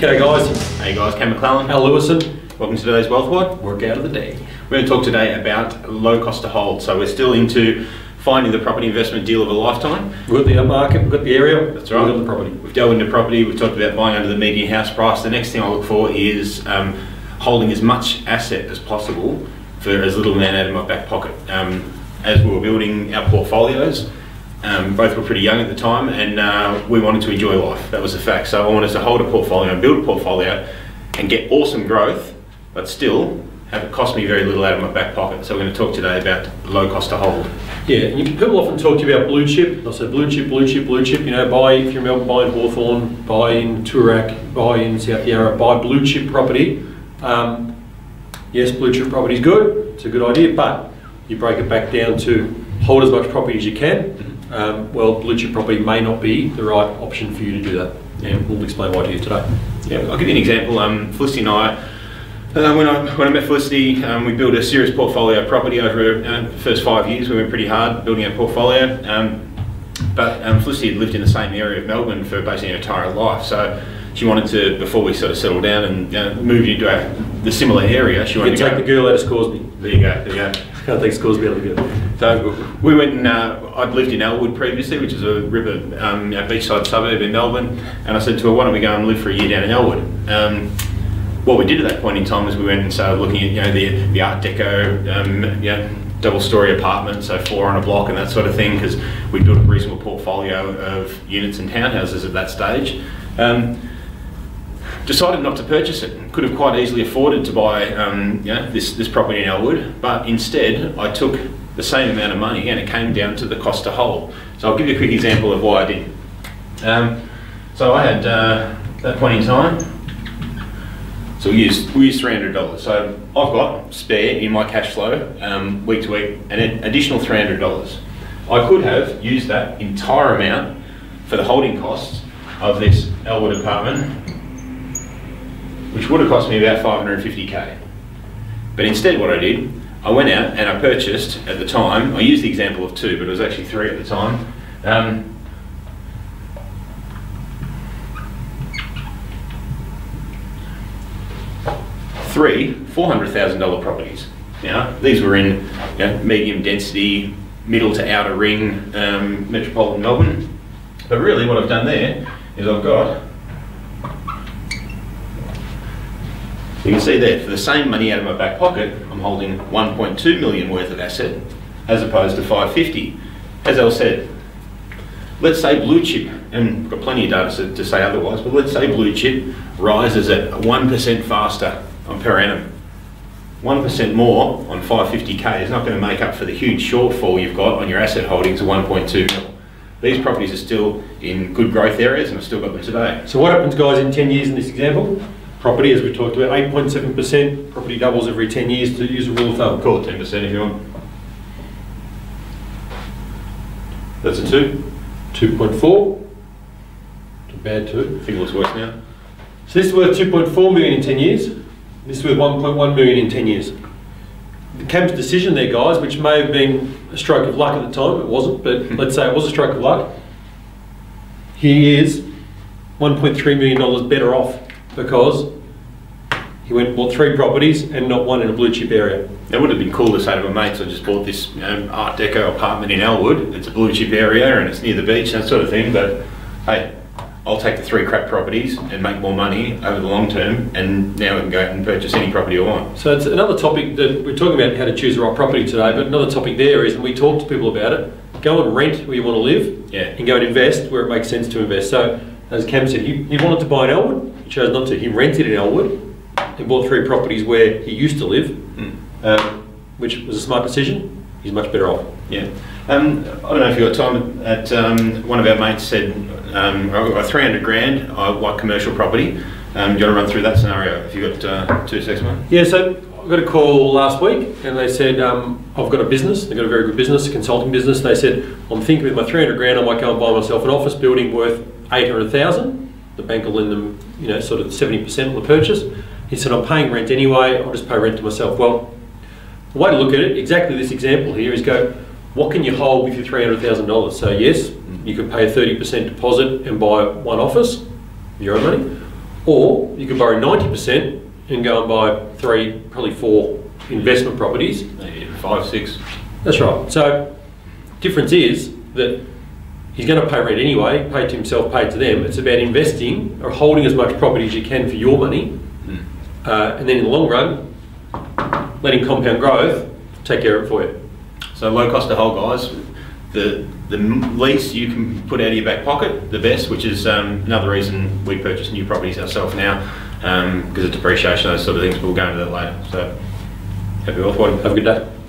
G'day guys, Hey guys, Cam McLellan. Al Lewison, Welcome to today's Wealth WOD. workout of the day. We're going to talk today about low cost to hold. So we're still into finding the property investment deal of a lifetime. We've got the market, we've got the area, That's right. we've got the property. We've delved into property. We've talked about buying under the median house price. The next thing I look for is um, holding as much asset as possible for as little amount out of my back pocket. Um, as we were building our portfolios, um, both were pretty young at the time, and uh, we wanted to enjoy life. That was a fact. So I wanted to hold a portfolio and build a portfolio and get awesome growth, but still have it cost me very little out of my back pocket. So we're going to talk today about low cost to hold. Yeah, you, people often talk to you about blue chip. i'll say blue chip, blue chip, blue chip. You know, buy if you're Melbourne, buy in Hawthorn, buy in Toorak, buy in South Yarra, buy blue chip property. Um, yes, blue chip property is good. It's a good idea, but you break it back down to hold as much property as you can. Um, well, blue chip property may not be the right option for you to do that. And we'll explain why to you today. Yeah, I'll give you an example. Um, Felicity and I, uh, when I when I met Felicity, um, we built a serious portfolio of property over uh, the first five years. We went pretty hard building our portfolio. Um, but um, Felicity had lived in the same area of Melbourne for basically her entire life, so she wanted to, before we sort of settled down and uh, moved into a, the similar area, she You wanted can to take go. the girl out of Scoresby. There you go. There you go. Can't take Scoresby out of the girl. So we went and uh, I'd lived in Elwood previously, which is a river, um, a beachside suburb in Melbourne, and I said to her, "Why don't we go and live for a year down in Elwood?" Um, what we did at that point in time was we went and started looking at you know the the Art Deco, um, you know, double-story apartments, so four on a block and that sort of thing, because we built a reasonable portfolio of units and townhouses at that stage. Um, decided not to purchase it. Could have quite easily afforded to buy um, you know, this, this property in Elwood, but instead I took the same amount of money and it came down to the cost to hold. So I'll give you a quick example of why I did. Um, so I had, uh, that point in time, so we used, we used $300. So I've got spare in my cash flow um, week to week an additional $300. I could have used that entire amount for the holding costs of this Elwood apartment which would have cost me about 550k. But instead, what I did, I went out and I purchased at the time. I used the example of two, but it was actually three at the time. Um, three $400,000 properties. Now, these were in you know, medium density, middle to outer ring um, metropolitan Melbourne. But really, what I've done there is I've got You can see there, for the same money out of my back pocket, I'm holding 1.2 million worth of asset as opposed to 550. As Al said, let's say blue chip, and we've got plenty of data to, say otherwise, but let's say blue chip rises at 1% faster on per annum. 1% more on 550k is not going to make up for the huge shortfall you've got on your asset holdings of 1.2 mil. These properties are still in good growth areas and I've still got them today. So what happens, guys, in 10 years in this example? Property, as we talked about, 8.7%. Property doubles every 10 years to use a rule of thumb. Call it 10% if you want. That's a two. 2.4. Not bad two. I think it looks worse now. So this is worth 2.4 million in 10 years. This is worth 1.1 million in 10 years. The Cam's decision there, guys, which may have been a stroke of luck at the time, it wasn't, but let's say it was a stroke of luck. He is $1.3 million better off because he went and bought three properties and not one in a blue chip area. It would have been cool to say to my mates, I just bought this you know, Art Deco apartment in Elwood. It's a blue chip area and it's near the beach, that sort of thing. But hey, I'll take the three crap properties and make more money over the long term, and now I can go out and purchase any property I want. So it's another topic that we're talking about how to choose the right property today, but another topic there is, and we talk to people about it, go and rent where you want to live Yeah. and go and invest where it makes sense to invest. So as Cam said, he, he wanted to buy in Elwood, chose not to. He rented in Elwood and bought three properties where he used to live, Mm. um, which was a smart decision. He's much better off. Yeah. Um, I don't know if you've got time. At um, one of our mates said, um, I've got 300 grand. I like commercial property. Um, do you want to run through that scenario? If you've got uh, two seconds, mate. Yeah, so I got a call last week and they said, um, I've got a business, they've got a very good business, a consulting business. They said, I'm thinking with my 300 grand, I might go and buy myself an office building worth 800,000. The bank will lend them, you know, sort of 70% on the purchase. He said, I'm paying rent anyway, I'll just pay rent to myself. Well, the way to look at it, exactly this example here, is go, what can you hold with your $300,000? So yes, you could pay a 30% deposit and buy one office, your own money, Or you could borrow ninety percent and go and buy three, probably four investment properties. Maybe five, six. That's right. So, difference is that he's going to pay rent anyway, pay to himself, pay to them. It's about investing or holding as much property as you can for your money, uh, and then in the long run, letting compound growth take care of it for you. So low cost to hold, guys. The the least you can put out of your back pocket, the best, which is um, another reason we purchase new properties ourselves now, um, because of depreciation, those sort of things. But we'll go into that later. So happy what Have a good day.